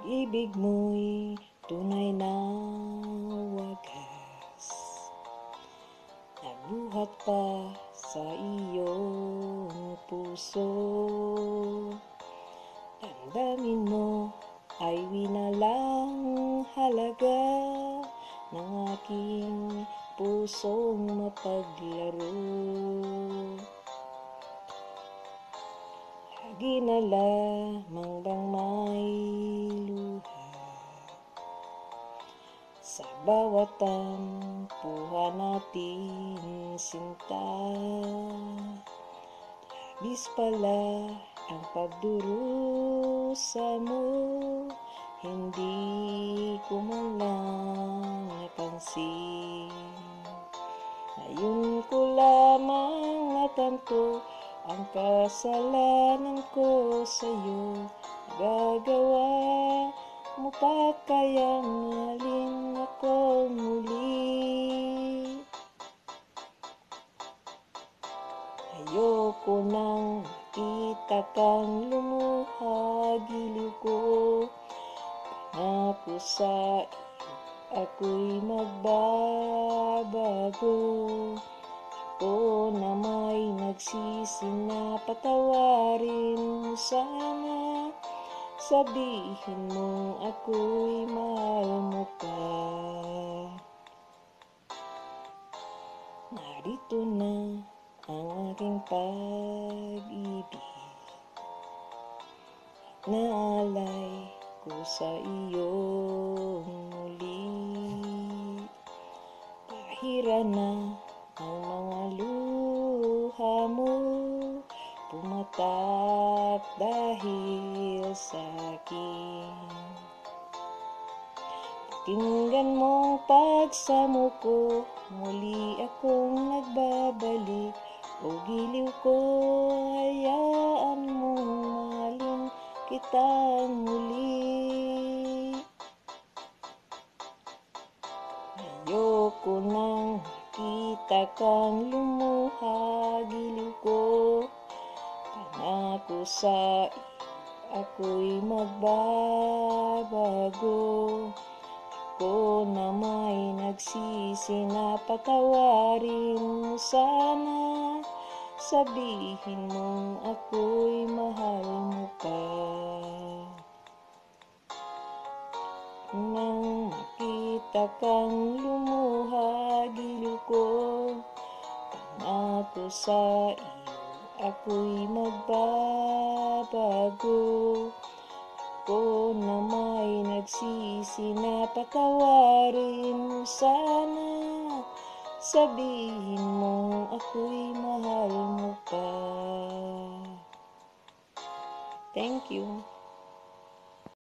Ibig mo'y tunay na wagas. Nabuhat pa sa iyong puso. Damdamin mo ay winalang halaga Ng aking pusong mapaglaro. Lagi na lamang bang may bawat tampuhan natin sinta Labis pala ang pagdurusa mo Hindi ko man lang napansin. Ngayon ko lamang natanto ang kasalanan ko sa'yo. Gagawa mo pa kaya mahalin Ayoko nang makita kang lumuha Giliw ko. Pangako sa ako'y magbabago. Ako na may nagsisi na patawarin mo sana Sabihin mo ako'y mahal mo pa. Narito na aking pag-ibig. Naalay ko sa iyong muli. Pahira na ang mga luha mo. Pumatak dahil sa akin. Pakinggan mong pagsamo ko. Muli akong nagbabalik O giliw ko Hayaan mong mahalin kitang muli. Ayoko nang makita kang lumuha Giliw ko. Pangako sa ako'y magbabago. Ako na may nagsisi na patawarin mo sana Sabihin mo ako'y mahal mo pa. Nang makita kang lumuha ko Pangako sa iyo ako'y magbabago. Ako na may nagsisi na patawarin mo sana Sabihin mo ako'y mahal mo pa Thank you.